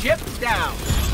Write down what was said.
Ship down.